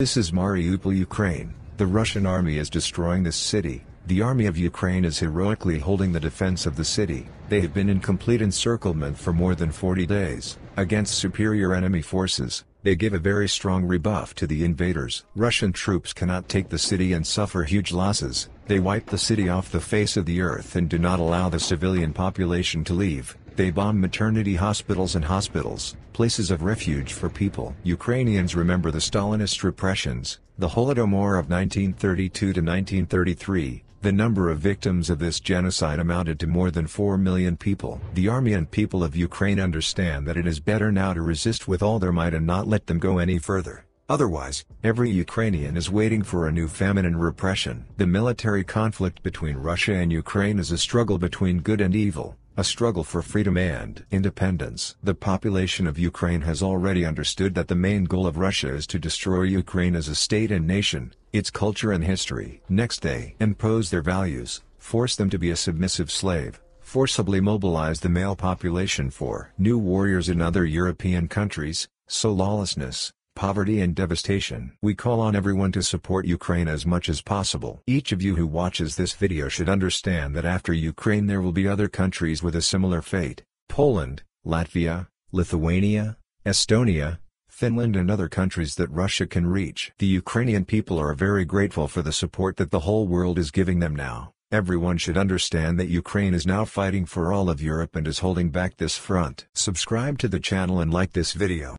This is Mariupol, Ukraine. The Russian army is destroying this city. The army of Ukraine is heroically holding the defense of the city. They have been in complete encirclement for more than 40 days, against superior enemy forces. They give a very strong rebuff to the invaders. Russian troops cannot take the city and suffer huge losses. They wipe the city off the face of the earth and do not allow the civilian population to leave. They bomb maternity hospitals and hospitals, places of refuge for people. Ukrainians remember the Stalinist repressions, the Holodomor of 1932 to 1933, the number of victims of this genocide amounted to more than 4 million people. The army and people of Ukraine understand that it is better now to resist with all their might and not let them go any further. Otherwise, every Ukrainian is waiting for a new famine and repression. The military conflict between Russia and Ukraine is a struggle between good and evil, a struggle for freedom and independence. The population of Ukraine has already understood that the main goal of Russia is to destroy Ukraine as a state and nation, its culture and history. Next they impose their values, force them to be a submissive slave, forcibly mobilize the male population for new warriors in other European countries, so lawlessness, poverty and devastation. We call on everyone to support Ukraine as much as possible. Each of you who watches this video should understand that after Ukraine there will be other countries with a similar fate, Poland, Latvia, Lithuania, Estonia, Finland and other countries that Russia can reach. The Ukrainian people are very grateful for the support that the whole world is giving them now. Everyone should understand that Ukraine is now fighting for all of Europe and is holding back this front. Subscribe to the channel and like this video.